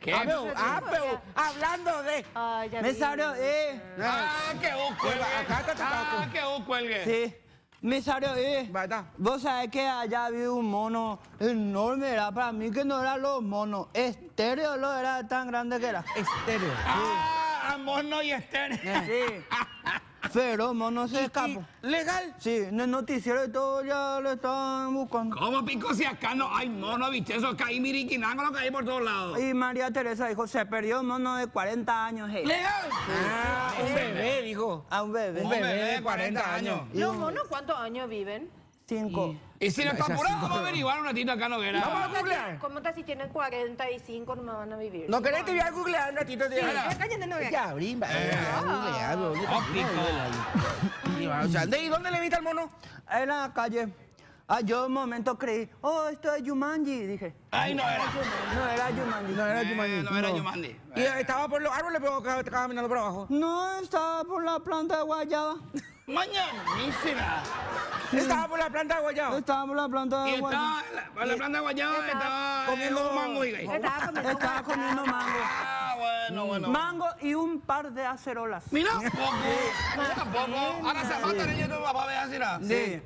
¿Qué? Ah, pero, ah, pero, hablando de... Ah, ya Me vi. salió, eh. Ah, que vos cuelgue. Ah, que vos cuelgue. Sí. Me salió, eh. Vos sabés que allá había un mono enorme, era para mí que no eran los monos. Estéreo lo era tan grande que era. Estéreo. Ah, mono y estéreo. Sí. Pero mono se escapó. ¿Legal? Sí, en el noticiero y todo ya lo estaban buscando. ¿Cómo pico si acá no hay mono, bichezo? Acá hay miriquinango, lo que hay por todos lados. Y María Teresa dijo, se perdió un mono de 40 años. eh. ¡Legal! Ah, un bebé, dijo. A un bebé. Un bebé de 40 años. ¿Los monos cuántos años viven? Cinco. Y si no está apurado, cinco vamos a averiguar un ratito acá, no verá. Vamos a googlear. ¿Cómo está si tienen 45 no me van a vivir? ¿No querés que voy a googlear un ratito? Sí, cállate, no veas. Ya, brimba. Óptico. Y va, o sea, ¿de- ¿Y dónde le viste al mono? En la calle. Ah, yo un momento creí, oh, esto es Yumanji, dije. Ay, no era. No era Yumanji. No era Eh, Yumanji. No era Yumandi. Y estaba por los árboles, pero ca- caminando por abajo. No, estaba por la planta de guayaba. Mañanísima. Estaba por la planta de guayaba. Estaba por la planta de guayaba. estaba, en la- la planta de guayaba, estaba comiendo- comiendo mango y gay. Estaba comiendo Estaba comiendo mango. Ah, bueno, bueno. Mango y un par de acerolas. Mira, poco. Mira, poco. Ahora se matan ellos tu papá, vea, será. Sí.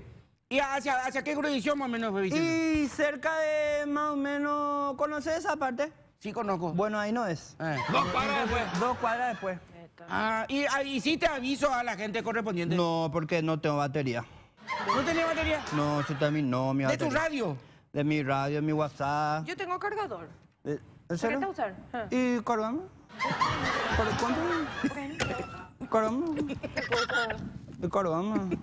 ¿Y hacia, hacia qué jurisdicción más o menos viste? Y cerca de más o menos, ¿conoces esa parte? Sí, conozco. Bueno, ahí no es. Eh. Dos cuadras después. Dos cuadras después. Ah, y, ah, y sí te aviso a la gente correspondiente. No, porque no tengo batería. ¿No tenía batería? No, se terminó mi ¿De tu batería. radio? De mi radio, mi WhatsApp. Yo tengo cargador. Eh, ¿En ¿Qué serio? está usar? Ah. ¿Y cargame? ¿Por cuánto? Cargame. ¿Y cargame?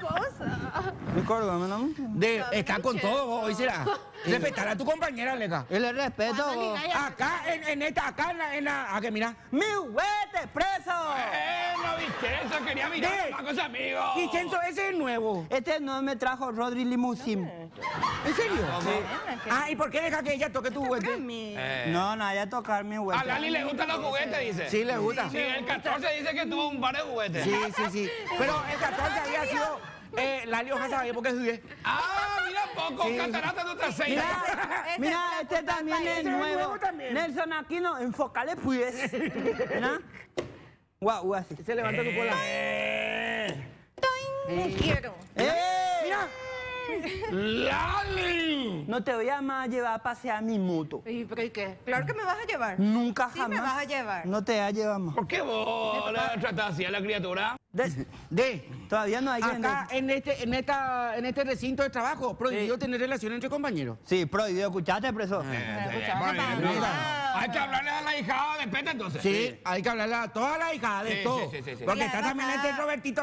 Cosa. ¿Y cargame, no? De, está con todo vos, hoy será. Respetar a tu compañera, Leca. Y le respeto. vos. Acá, en, en esta, acá en la, en la, ah, que mira. ¡Mi huete Eh, no eso, quería mirar sus amigos. Ese es nuevo. Este no me trajo Rodri Limusim. ¿En serio? Ah, ¿y por qué deja que ella toque tu juguete? Eh. No, no, ya tocar mi huete. A Lali le gustan los juguetes, dice. Sí, le gusta. Sí, el 14 dice que tuvo un par de juguetes. Sí, sí, sí. Pero el 14 había sido eh, Lali Hoja sabía porque es jugué. Ah, mira poco, catarata de otra seis. Mira, mira, es este también es nuevo. nuevo también. Nelson Aquino, enfócale pues. Mira. Guau, guau, así. Se levanta tu cola. No quiero. ¡Eh! Mira. ¡Lali! No te voy a más llevar a pasear mi moto. ¿Y pero y qué? Claro que me vas a llevar. Nunca Sí jamás. me vas a llevar. No te voy a llevar más. ¿Por qué vos la tratás así a la criatura? De- De. todavía no hay quien- Acá en este, en esta, en este recinto de trabajo, prohibido tener relaciones entre compañeros. Sí, prohibido. ¿Escuchaste, preso? Eh. Ah. Hay que hablarle a la hijada de Peta entonces. Sí, hay que hablarle a toda la hija de Sí, todo. sí, sí, sí, sí. Porque está también este Robertito